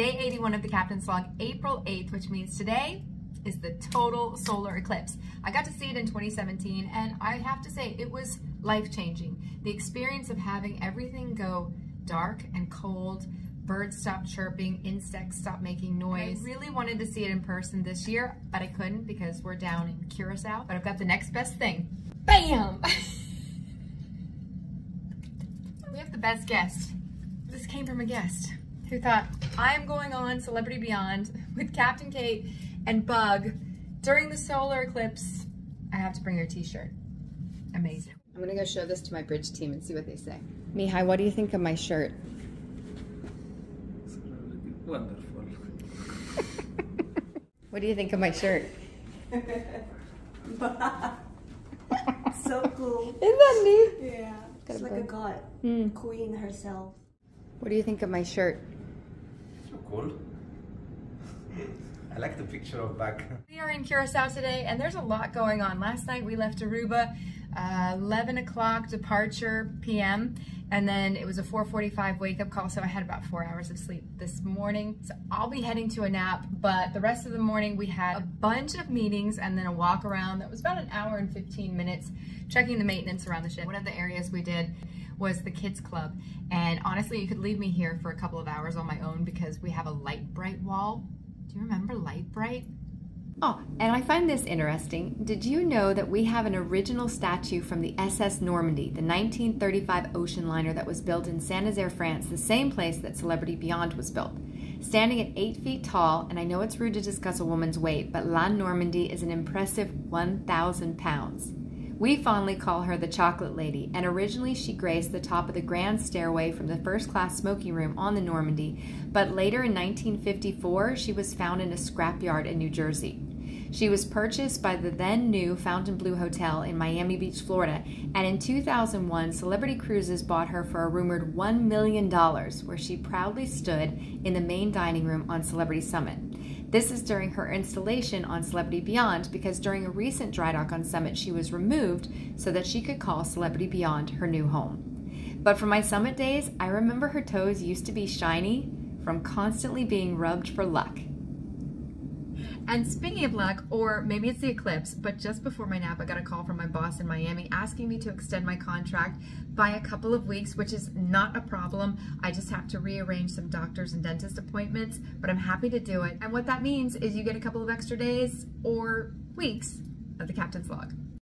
day 81 of the Captain's Log, April 8th, which means today is the total solar eclipse. I got to see it in 2017 and I have to say it was life-changing. The experience of having everything go dark and cold, birds stop chirping, insects stop making noise. I really wanted to see it in person this year, but I couldn't because we're down in Curacao, but I've got the next best thing. Bam! we have the best guest. This came from a guest who thought, I am going on Celebrity Beyond with Captain Kate and Bug during the solar eclipse. I have to bring her t-shirt. Amazing. I'm gonna go show this to my bridge team and see what they say. Mihai, what do you think of my shirt? Wonderful. What do you think of my shirt? so cool. Isn't that neat? Yeah. It's like a god. Mm. Queen herself. What do you think of my shirt? Cool. I like the picture of back. We are in Curacao today and there's a lot going on. Last night we left Aruba, uh, 11 o'clock departure PM, and then it was a 4.45 wake up call, so I had about four hours of sleep this morning. So I'll be heading to a nap, but the rest of the morning we had a bunch of meetings and then a walk around that was about an hour and 15 minutes, checking the maintenance around the ship. One of the areas we did was the kids club. And honestly, you could leave me here for a couple of hours on my own because we have a Lite-Brite wall do you remember Lite-Brite? Oh, and I find this interesting. Did you know that we have an original statue from the SS Normandie, the 1935 ocean liner that was built in Saint-Nazaire, France, the same place that Celebrity Beyond was built? Standing at 8 feet tall, and I know it's rude to discuss a woman's weight, but La Normandie is an impressive 1,000 pounds. We fondly call her the Chocolate Lady, and originally she graced the top of the grand stairway from the first class smoking room on the Normandie, but later in 1954 she was found in a scrapyard in New Jersey. She was purchased by the then new Fontainebleau Hotel in Miami Beach, Florida, and in 2001, Celebrity Cruises bought her for a rumored $1 million, where she proudly stood in the main dining room on Celebrity Summit. This is during her installation on Celebrity Beyond because during a recent dry dock on Summit, she was removed so that she could call Celebrity Beyond her new home. But from my Summit days, I remember her toes used to be shiny from constantly being rubbed for luck. And speaking of luck, or maybe it's the eclipse, but just before my nap, I got a call from my boss in Miami asking me to extend my contract by a couple of weeks, which is not a problem. I just have to rearrange some doctors and dentist appointments, but I'm happy to do it. And what that means is you get a couple of extra days or weeks of the captain's log.